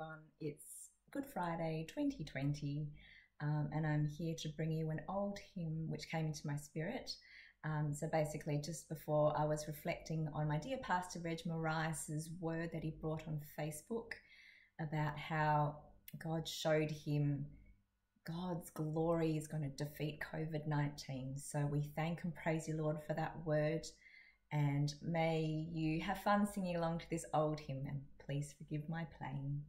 everyone. It's Good Friday 2020, um, and I'm here to bring you an old hymn which came into my spirit. Um, so basically, just before I was reflecting on my dear pastor Reg Marias's word that he brought on Facebook about how God showed him God's glory is going to defeat COVID 19. So we thank and praise you, Lord, for that word. And may you have fun singing along to this old hymn, and please forgive my playing.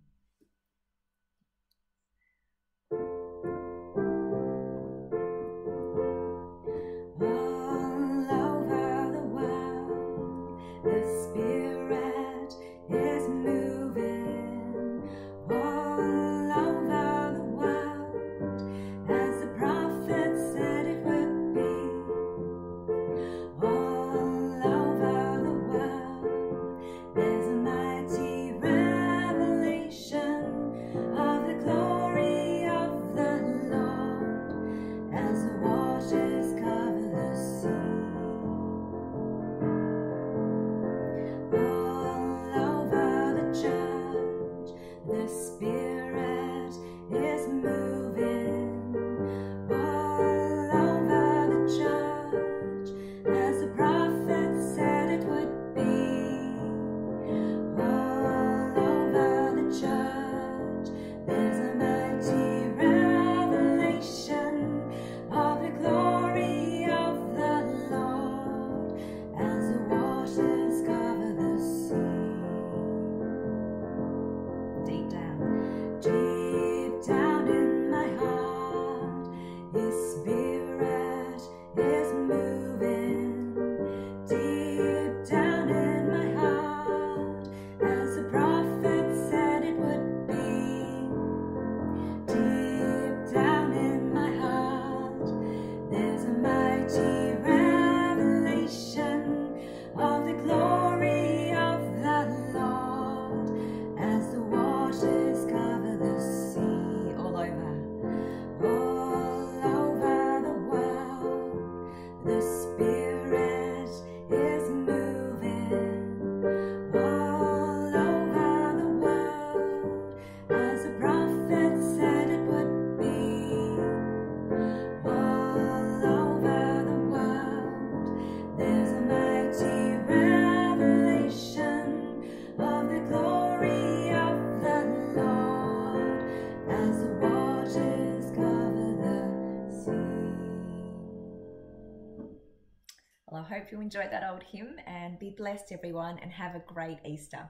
Well, I hope you enjoyed that old hymn and be blessed, everyone, and have a great Easter.